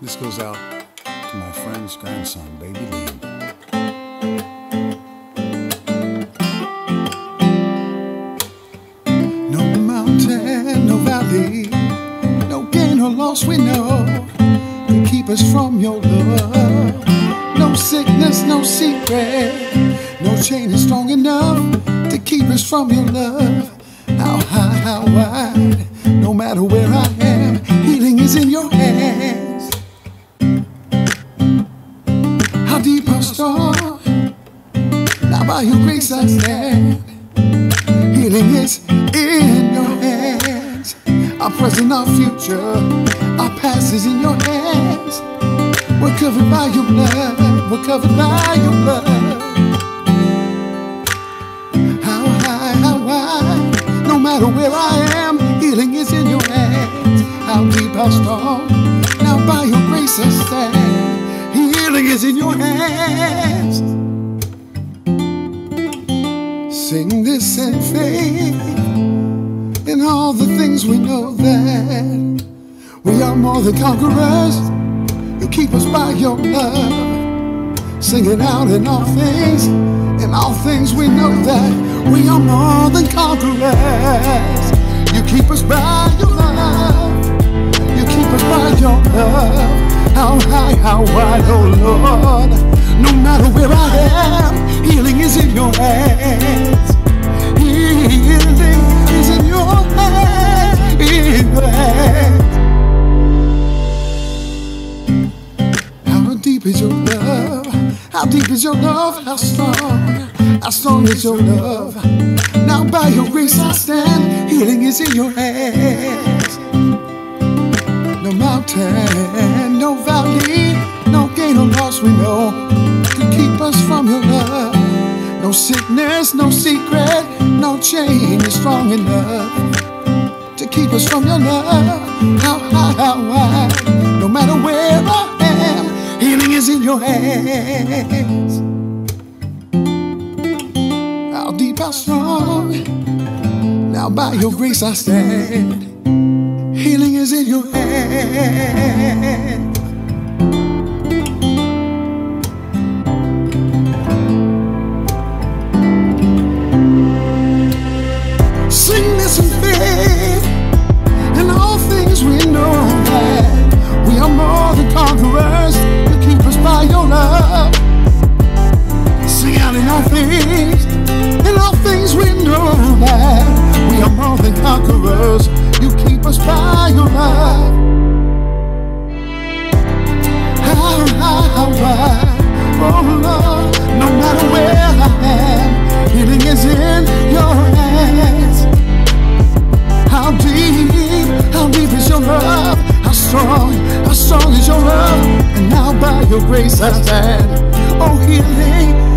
This goes out to my friend's grandson, Baby Lee. No mountain, no valley, no gain or loss we know can keep us from your love. No sickness, no secret, no chain is strong enough to keep us from your love. How high, how wide, no matter where I am, healing is in your strong, now by your grace I stand. Healing is in your hands. Our present, our future, our past is in your hands. We're covered by your blood. We're covered by your blood. How high, how wide, no matter where I am, healing is in your hands. How deep, how strong, your hands. Sing this and faith in all the things we know that we are more than conquerors. You keep us by your love, singing out in all things. In all things we know that we are more than conquerors. You keep us by your love. You keep us by your love. How high, how wide, oh Lord. No matter where I am, healing is in your hands. Healing is in your hands. In your hands. How deep is your love? How deep is your love? How strong? How strong is your love? Now by your grace I stand. Healing is in your hands. No mountain, we know can keep us from your love. No sickness, no secret, no chain is strong enough to keep us from your love. How high, how wide, no matter where I am, healing is in your hands. How deep, how strong, now by your grace I stand. Healing is in your hands. strong, how strong is your love? And now by your grace I stand. Oh, healing.